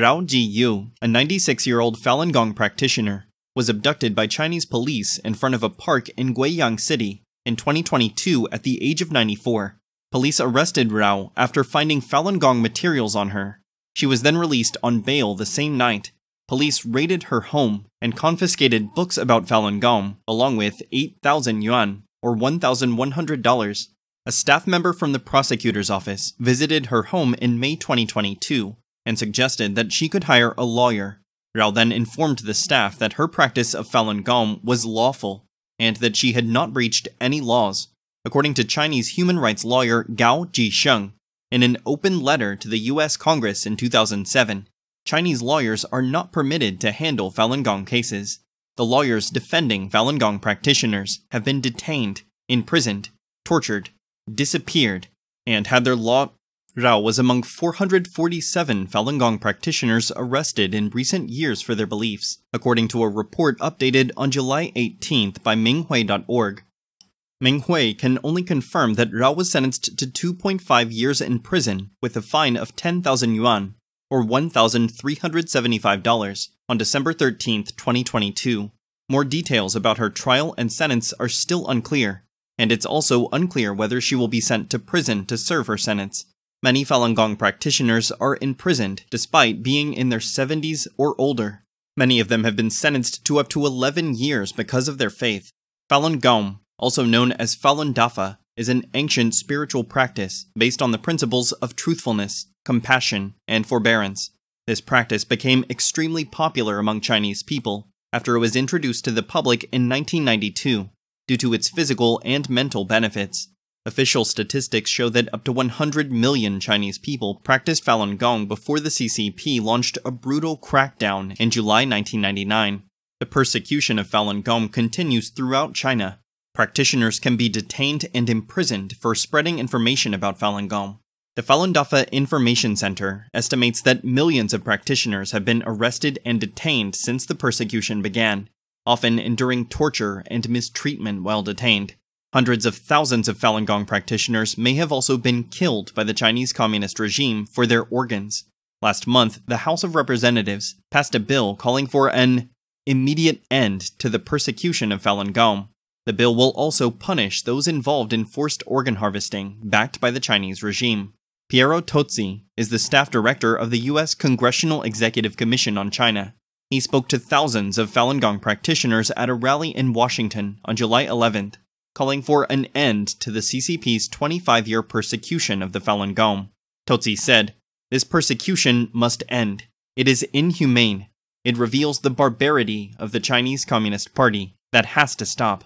Rao Ji-yu, a 96-year-old Falun Gong practitioner, was abducted by Chinese police in front of a park in Guiyang City in 2022 at the age of 94. Police arrested Rao after finding Falun Gong materials on her. She was then released on bail the same night. Police raided her home and confiscated books about Falun Gong, along with 8,000 yuan, or $1,100. A staff member from the prosecutor's office visited her home in May 2022 and suggested that she could hire a lawyer. Rao then informed the staff that her practice of Falun Gong was lawful and that she had not breached any laws according to Chinese human rights lawyer Gao Zhisheng. In an open letter to the US Congress in 2007, Chinese lawyers are not permitted to handle Falun Gong cases. The lawyers defending Falun Gong practitioners have been detained, imprisoned, tortured, disappeared, and had their law. Rao was among 447 Falun Gong practitioners arrested in recent years for their beliefs, according to a report updated on July 18th by Minghui.org. Ming Hui can only confirm that Rao was sentenced to 2.5 years in prison with a fine of 10,000 yuan, or $1,375, on December 13, 2022. More details about her trial and sentence are still unclear, and it's also unclear whether she will be sent to prison to serve her sentence. Many Falun Gong practitioners are imprisoned despite being in their 70s or older. Many of them have been sentenced to up to 11 years because of their faith. Falun Gong also known as Falun Dafa, is an ancient spiritual practice based on the principles of truthfulness, compassion, and forbearance. This practice became extremely popular among Chinese people after it was introduced to the public in 1992 due to its physical and mental benefits. Official statistics show that up to 100 million Chinese people practiced Falun Gong before the CCP launched a brutal crackdown in July 1999. The persecution of Falun Gong continues throughout China, Practitioners can be detained and imprisoned for spreading information about Falun Gong. The Falun Dafa Information Center estimates that millions of practitioners have been arrested and detained since the persecution began, often enduring torture and mistreatment while detained. Hundreds of thousands of Falun Gong practitioners may have also been killed by the Chinese Communist regime for their organs. Last month, the House of Representatives passed a bill calling for an immediate end to the persecution of Falun Gong. The bill will also punish those involved in forced organ harvesting backed by the Chinese regime. Piero Tozzi is the staff director of the U.S. Congressional Executive Commission on China. He spoke to thousands of Falun Gong practitioners at a rally in Washington on July 11th, calling for an end to the CCP's 25 year persecution of the Falun Gong. Tozzi said, This persecution must end. It is inhumane. It reveals the barbarity of the Chinese Communist Party. That has to stop.